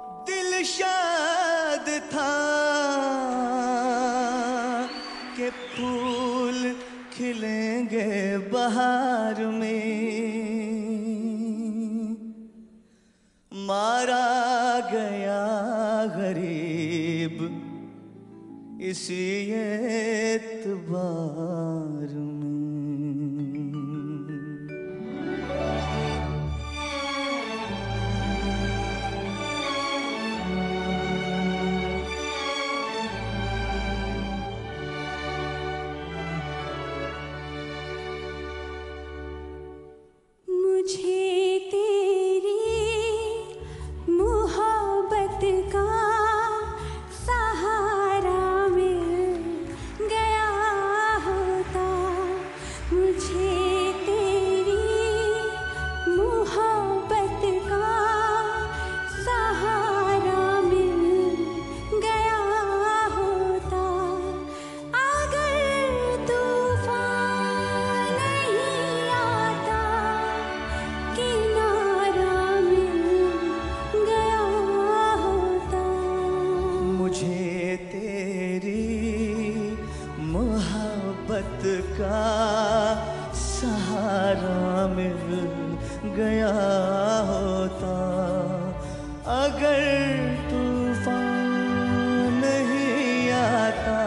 दिल शाद था के फूल खिलेंगे बाहर में। मारा गया गरीब इसी एतबार में। मोहब्बत का सहारा मिल गया होता। अगर तूफ़ान नहीं आता,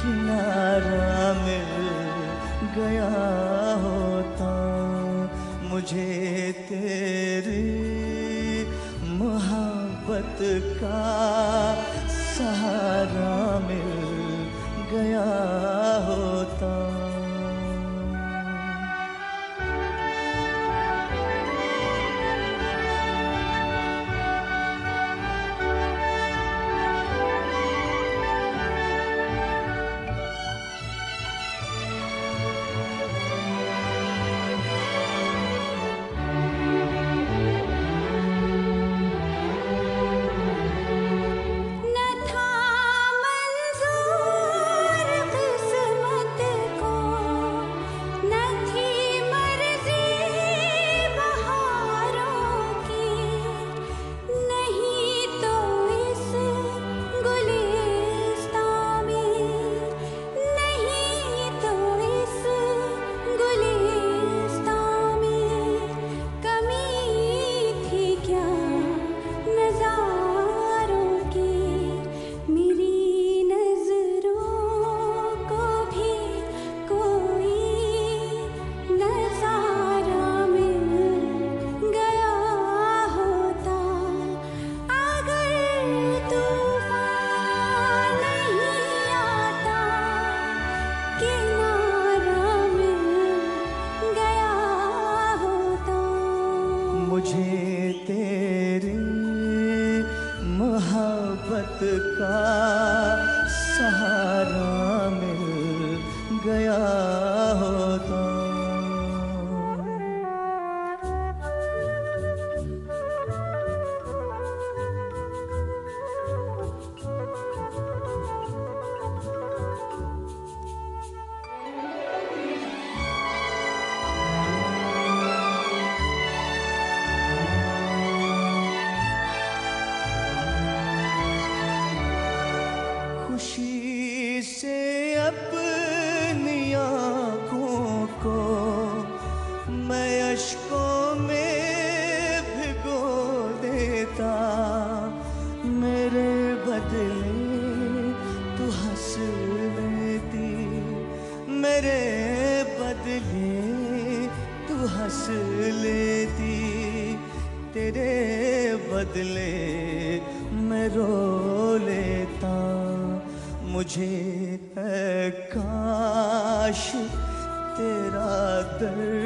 किनारा मिल गया होता। मुझे तेरी मोहब्बत का सहारा मिल गया होता। का सहारा खुशी से अपनी आँखों को मैं अशकों में भिगो देता। मेरे बदले तू हंस लेती। मेरे बदले तू हंस लेती। तेरे बदले मैं रो लेता। मुझे है काश तेरा दर्द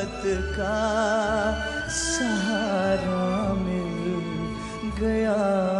मोहब्बत का सहारा मिल गया।